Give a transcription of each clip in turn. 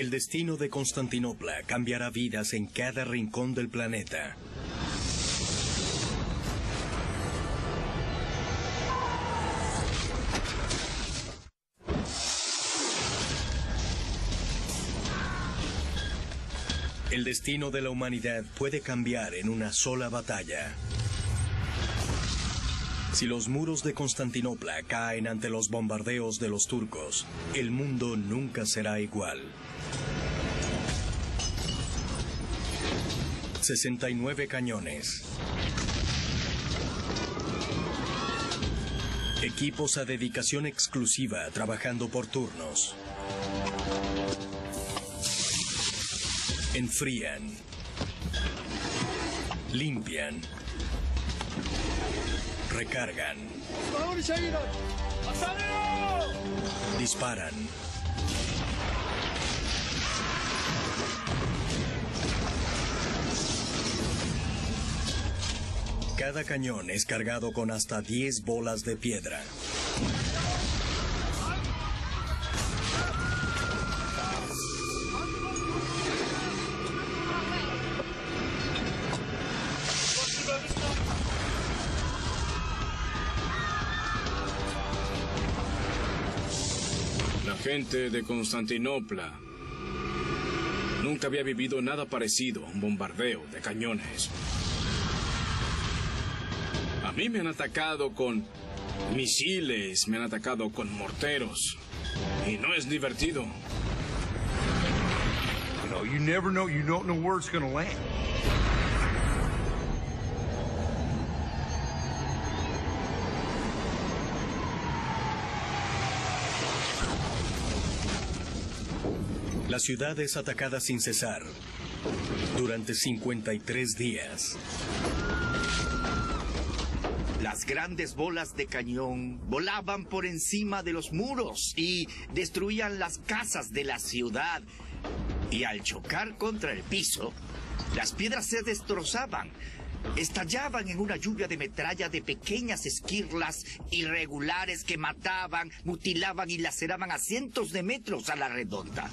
El destino de Constantinopla cambiará vidas en cada rincón del planeta. El destino de la humanidad puede cambiar en una sola batalla. Si los muros de Constantinopla caen ante los bombardeos de los turcos, el mundo nunca será igual. 69 cañones. Equipos a dedicación exclusiva trabajando por turnos. Enfrían. Limpian. Recargan. Disparan. Cada cañón es cargado con hasta 10 bolas de piedra. La gente de Constantinopla nunca había vivido nada parecido a un bombardeo de cañones. A mí me han atacado con misiles, me han atacado con morteros. Y no es divertido. You know, you never know. You don't know where it's to land. La ciudad es atacada sin cesar durante 53 días. Las grandes bolas de cañón volaban por encima de los muros y destruían las casas de la ciudad. Y al chocar contra el piso, las piedras se destrozaban. Estallaban en una lluvia de metralla de pequeñas esquirlas irregulares que mataban, mutilaban y laceraban a cientos de metros a la redonda.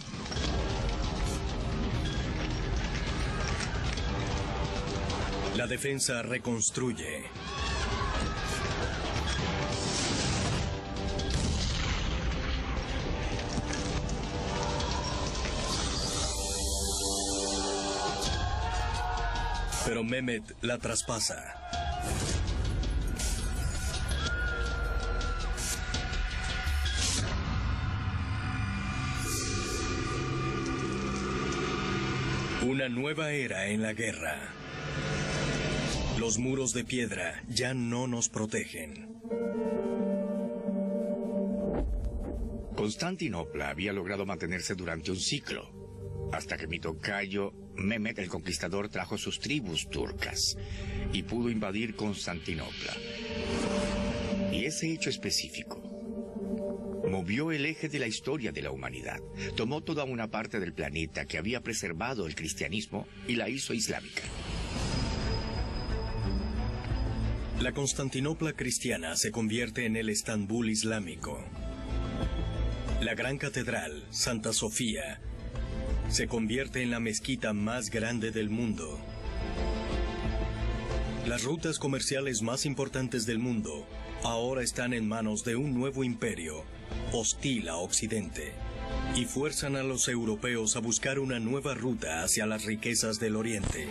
La defensa reconstruye. Pero Mehmet la traspasa. Una nueva era en la guerra. Los muros de piedra ya no nos protegen. Constantinopla había logrado mantenerse durante un ciclo, hasta que mi tocayo Mehmet el Conquistador trajo sus tribus turcas y pudo invadir Constantinopla. Y ese hecho específico movió el eje de la historia de la humanidad. Tomó toda una parte del planeta que había preservado el cristianismo y la hizo islámica. La Constantinopla cristiana se convierte en el Estambul islámico. La gran catedral, Santa Sofía, se convierte en la mezquita más grande del mundo. Las rutas comerciales más importantes del mundo ahora están en manos de un nuevo imperio, hostil a Occidente, y fuerzan a los europeos a buscar una nueva ruta hacia las riquezas del Oriente.